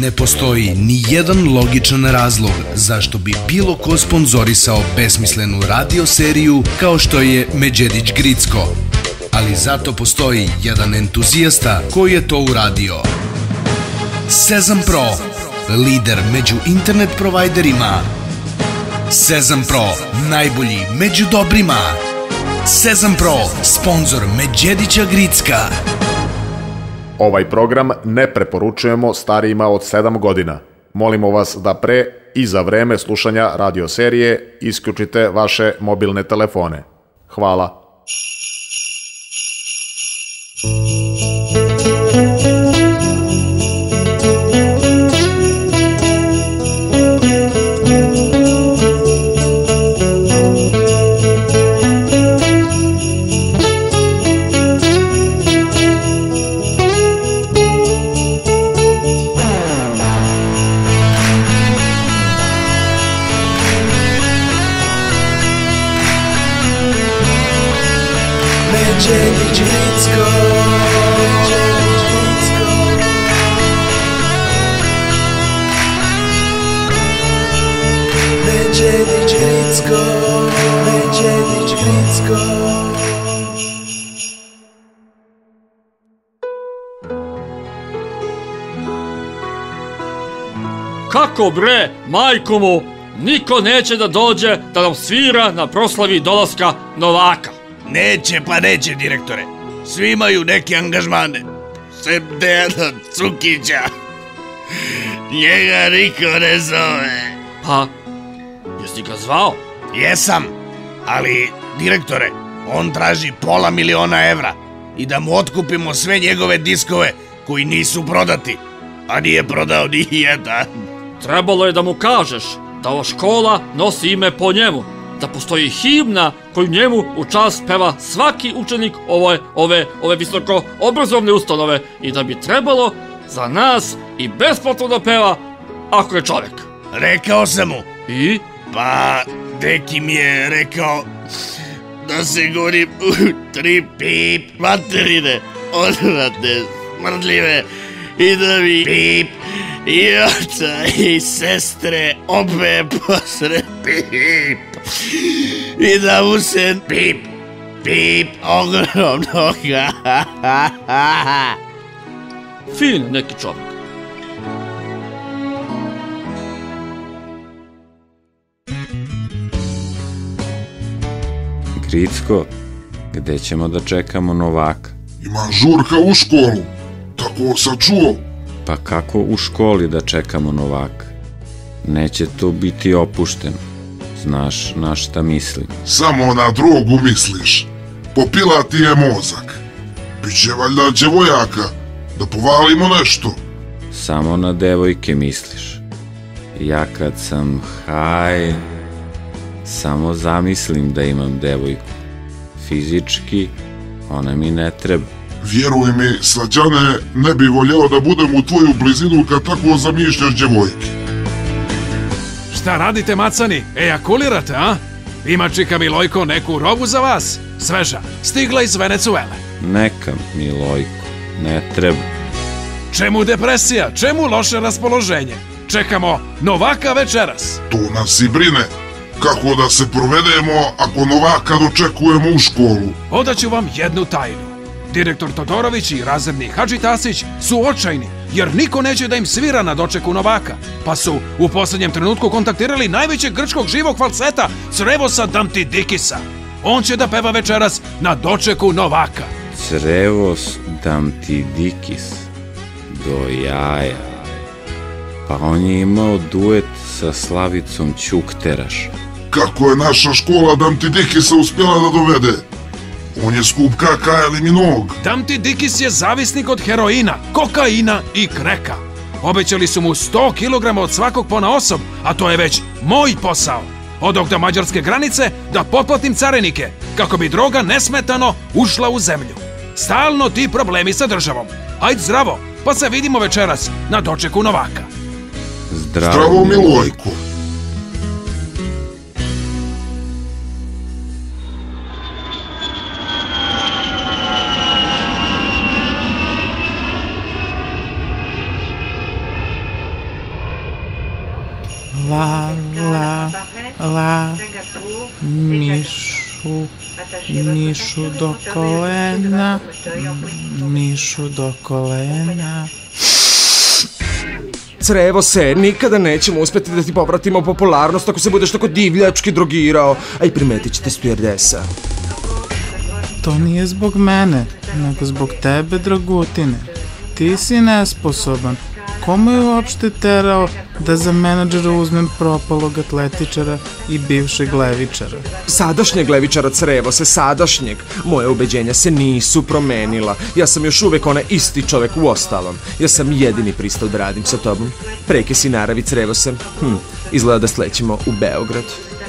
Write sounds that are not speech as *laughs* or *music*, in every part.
Ne postoji ni jedan logičan razlog zašto bi bilo ko sponzorisao besmislenu radio seriju kao što je Međedić Gricko. Ali zato postoji jedan entuzijasta koji je to uradio. Sezam Pro, lider među internet provajderima. Sezam Pro, najbolji među dobrima. Sezam Pro, sponsor Međedića Gricka. Ovaj program ne preporučujemo starijima od 7 godina. Molimo vas da pre i za vreme slušanja radioserije isključite vaše mobilne telefone. Hvala. Međedić Gricko Međedić Gricko Kako bre, majko mu, niko neće da dođe da nam svira na proslavi dolaska Novaka. Neće pa neće, direktore. Svi imaju neke angažmane. Sem Dejana Cukića. Njega niko ne zove. Pa, jesi ga zvao? Jesam, ali, direktore, on traži pola miliona evra i da mu otkupimo sve njegove diskove koji nisu prodati, a nije prodao ni jedan. Trebalo je da mu kažeš da ova škola nosi ime po njemu, da postoji himna koju njemu u čast peva svaki učenik ove, ove, ove visoko obrazovne ustanove i da bi trebalo za nas i besplatno da peva ako je čovjek. Rekao sam mu, I? Pa, deki mi je rekao da se gori u tri pip materine, odvratne, smrdljive i da mi pip i oca i sestre obe posre pip i da mu se pip pip ogromno Fin neki čovjek. Gricko, gde ćemo da čekamo Novaka? Ima žurka u školu. Tako sam čuo. Pa kako u školi da čekamo Novaka? Neće to biti opušteno. Znaš na šta mislim. Samo na drogu misliš. Popila ti je mozak. Biće valjda djevojaka. Da povalimo nešto. Samo na devojke misliš. Ja kad sam haj, samo zamislim da imam devojku. Fizički, ona mi ne treba. Vjeruj mi, slađane, ne bi voljeo da budem u tvoju blizinu kad tako zamišljaš djevojke. Šta radite, macani? Ejakulirate, a? Ima čika Milojko neku robu za vas? Sveža, stigla iz Venecuele. Neka, Milojko, ne treba. Čemu depresija? Čemu loše raspoloženje? Čekamo Novaka večeras. To nas i brine. Kako da se provedemo ako Novaka dočekujemo u školu? Odaću vam jednu tajnu. Direktor Todorović i razredni Hadži Tasić su očajni, jer niko neće da im svira na dočeku Novaka, pa su u posljednjem trenutku kontaktirali najvećeg grčkog živog falseta Srevosa Damtidikisa. On će da peva večeras na dočeku Novaka. Crevos dam ti dikis. Do jaja. Pa on je imao duet sa Slavicom Ćukteraš. Kako je naša škola Damtidikisa uspjela da dovede? On je skup kaka ili minog. Damtidikis je zavisnik od heroina, kokaina i kreka. Obećali su mu 100 kg od svakog pona osob, a to je već moj posao. Odok do mađarske granice da potplatim carinike, kako bi droga nesmetano ušla u zemlju. Stalno ti problemi sa državom. Ajde zdravo, pa se vidimo večeras na dočeku Novaka. Zdravo, Zdravo Milojko. Mišu do kolena, mišu do kolena. Crevo se, nikada nećemo uspeti da ti povratimo popularnost ako se budeš tako divljački drogirao, a i primetit ćete stewardesa. To nije zbog mene, nego zbog tebe, Dragutine. Ti si nesposoban. Komu je uopšte terao da za menadžera uzmem propalog atletičara i bivšeg levičara? Sadašnjeg levičara Crevo se sadašnjeg. Moje ubeđenja se nisu promenila. Ja sam još uvek onaj isti čovek u ostalom. Ja sam jedini pristao da radim sa tobom. Preke si naravi Crevo se. Hm, izgleda da slećemo u Beograd.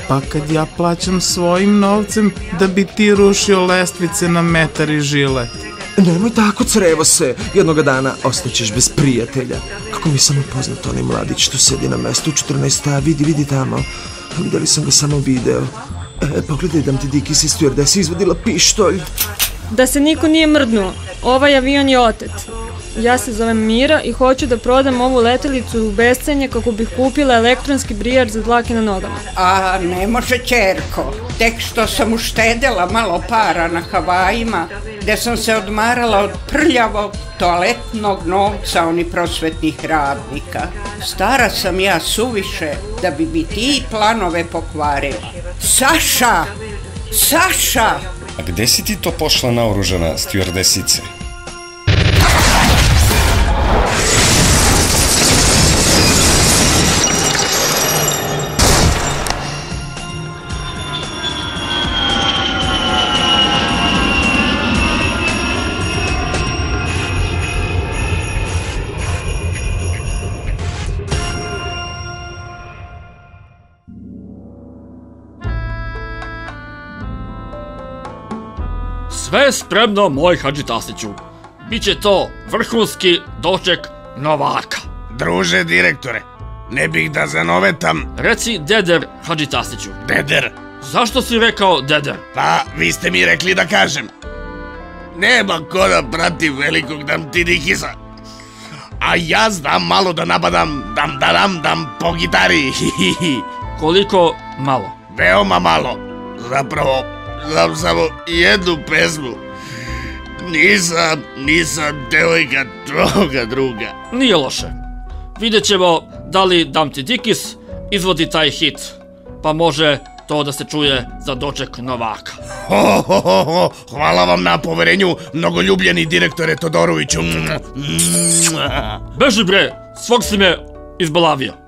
Pa kad ja plaćam svojim novcem da bi ti rušio lestvice na metar i žilet. Nemoj tako, crevo se. Jednoga dana ostaćeš bez prijatelja. Kako mi samo poznat onaj mladić što sedi na mestu 14. A vidi, vidi tamo. Videli sam ga samo video. E, pogledaj da ti Diki si stewardesa izvadila pištolj. Da se niko nije mrdnuo. Ovaj avion je otet. Ja se zovem Mira i hoću da prodam ovu letelicu u bescenje kako bih kupila elektronski brijar za dlake na nogama. A ne može čerko. Tek što sam uštedela malo para na Havajima, gde sam se odmarala od prljavog toaletnog novca oni prosvetnih radnika. Stara sam ja suviše da bi mi ti planove pokvarila. Saša! Saša! A gde si ti to pošla naoružana stjuardesice? Sve spremno, moj Hadži Tasiću. Biće to vrhunski doček Novaka. Druže direktore, ne bih da zanovetam. Reci Deder Hadži Tasiću. Deder. Zašto si rekao Deder? Pa, vi ste mi rekli da kažem. Nema ko da prati velikog Damtidikisa. A ja znam malo da nabadam dam da dam dam po gitari. *laughs* Koliko malo? Veoma malo. Zapravo, znam samo jednu pesmu. Nisam, nisam devojka tvoga druga. Nije loše. Vidjet ćemo da li Damti Dikis izvodi taj hit. Pa može to da se čuje za doček Novaka. Ho, ho, ho, ho. Hvala vam na poverenju, mnogoljubljeni direktore Todoroviću. Beži bre, svog si me izbalavio.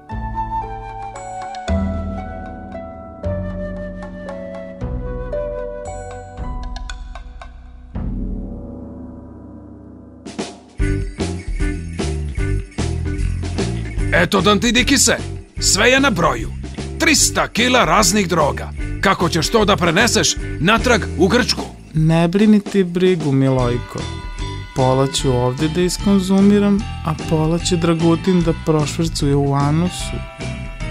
Eto Dantidikise, sve je na broju. 300 kila raznih droga. Kako ćeš to da preneseš natrag u Grčku? Ne brini ti brigu, Milojko. Pola ću ovde da iskonzumiram, a pola će Dragutin da prošvrcuje u anusu.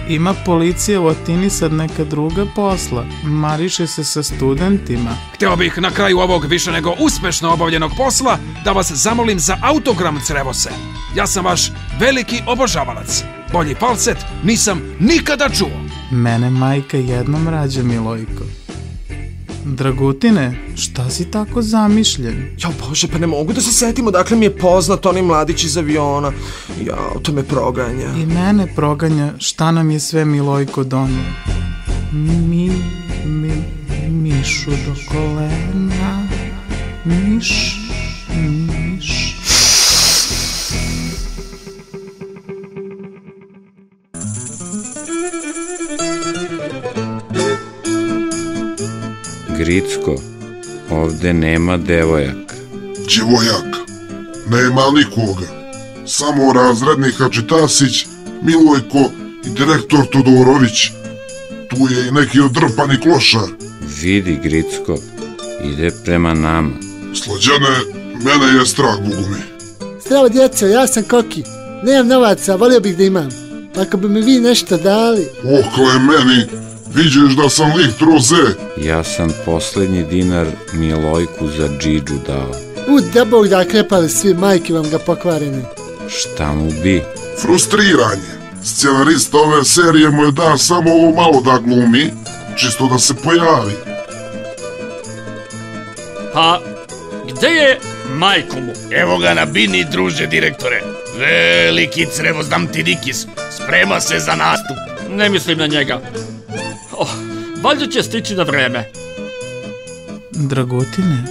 Ima policija u Atini sad neka druga posla. Mariše se sa studentima. Hteo bih na kraju ovog više nego uspešno obavljenog posla da vas zamolim za autogram Crevose. Ja sam vaš veliki obožavalac. Bolji falset nisam nikada čuo. Mene majka jednom rađa, Milojko. Dragutine, šta si tako zamišljen? Ja bože, pa ne mogu da se setim odakle mi je poznat onaj mladić iz aviona. Ja, to me proganja. I mene proganja šta nam je sve Milojko donio. Mi, mi, mišu do kolena, miš, miš. Gricko, ovde nema devojaka. Đivojak. Nema nikoga. Samo razrednik Hačitasić, Milojko i direktor Todorović. Tu je i neki odrpani klošar. Vidi, Gricko, ide prema nama. Slađane, mene je strah, Bogumi. Zdravo djeco, ja sam Koki. Nemam novaca, volio bih da imam. Pa ako bi mi vi nešto dali... Okle meni, vidiš da sam lik troze. Ja sam poslednji dinar Milojku za džidžu dao. U, da bog da krepali svi, majke vam ga pokvarene. Šta mu bi? Frustriranje. Scenarista ove serije mu je da samo ovo malo da glumi, čisto da se pojavi. Pa, gde je majko mu? Evo ga na bini, druže direktore. Veliki crevo, znam ti Dikis. Sprema se za nastup. Ne mislim na njega. Oh, valjda će stići na vreme. Dragotine,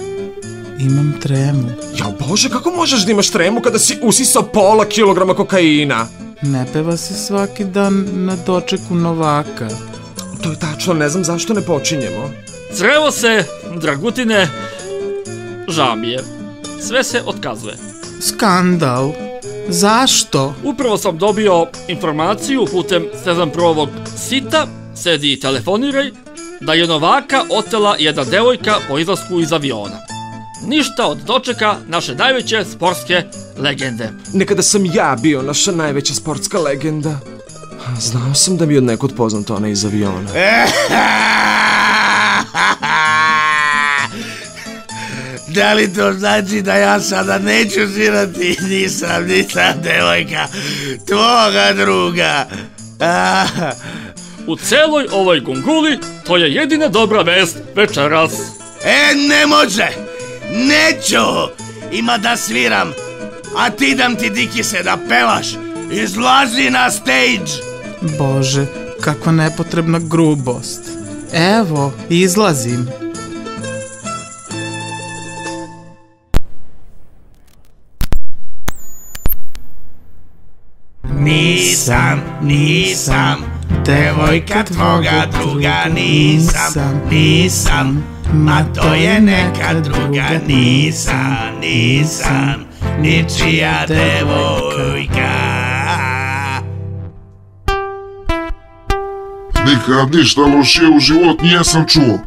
imam tremu. Ja bože, kako možeš da imaš tremu kada si usisao pola kilograma kokaina? Ne peva se svaki dan na dočeku Novaka. To je tačno, ne znam zašto ne počinjemo. Crevo se, Dragutine, žao mi je. Sve se otkazuje. Skandal. Zašto? Upravo sam dobio informaciju putem Sezam Provog sita, sedi i telefoniraj, da je Novaka otela jedna devojka po izlasku iz aviona. Ništa od dočeka naše najveće sportske legende. Nekada sam ja bio naša najveća sportska legenda. Znao sam da mi je od nekud poznat ona iz aviona. *laughs* Da li to znači da ja sada neću svirati? *laughs* Nisam, nisam devojka, tvoga druga. *laughs* Ah, U celoj ovoj gunguli to je jedina dobra vest večeras. E, ne može! Neću! Ima da sviram, a ti dam ti dikise da pevaš. Izlazi na stage! Bože, kakva nepotrebna grubost. Evo, izlazim. Nisam, nisam, devojka tvoga druga nisam, nisam, ma to je neka druga nisam, nisam, ničija devojka. Nikad ništa lošije u život nijesam čuo.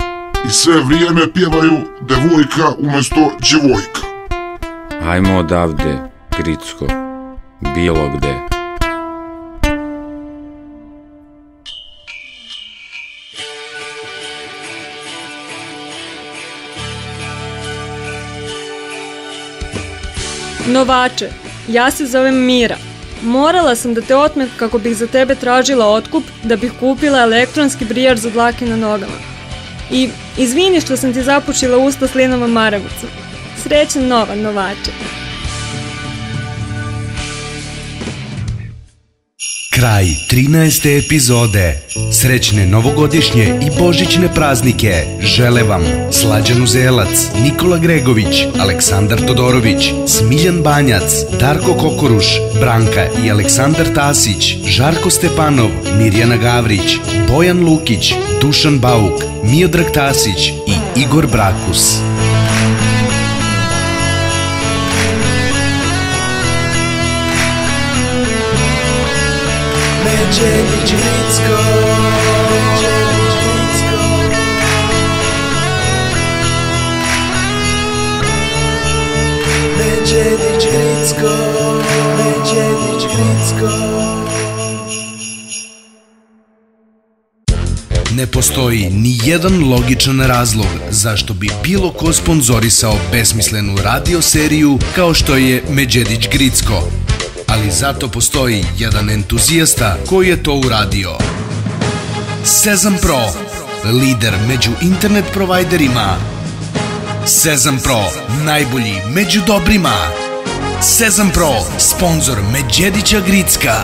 I sve vrijeme pjevaju devojka umjesto djevojka. Ajmo odavde, Gricko. Bilo gde. Novače, ja se zovem Mira. Morala sam da te otmem kako bih za tebe tražila otkup da bih kupila elektronski brijar za dlake na nogama. I izvini što sam ti zapušila usta s linovom maramicom. Srećan nova, novače. Kraj 13. epizode. Srećne novogodišnje i božićne praznike žele vam Slađan Uzelac, Nikola Gregović, Aleksandar Todorović, Smiljan Banjac, Darko Kokoruš, Branka i Aleksandar Tasić, Žarko Stepanov, Mirjana Gavrić, Bojan Lukić, Dušan Bauk, Miodrag Tasić i Igor Brakus. Međedić Gricko Međedić Gricko Međedić Gricko Međedić Gricko Ne postoji ni jedan logičan razlog zašto bi bilo ko sponzorisao besmislenu radio seriju kao što je Međedić Gricko. Ali zato postoji jedan entuzijasta koji je to uradio. Sezam Pro, lider među internet provajderima. Sezam Pro, najbolji među dobrima. Sezam Pro, sponsor Međedića Gricka.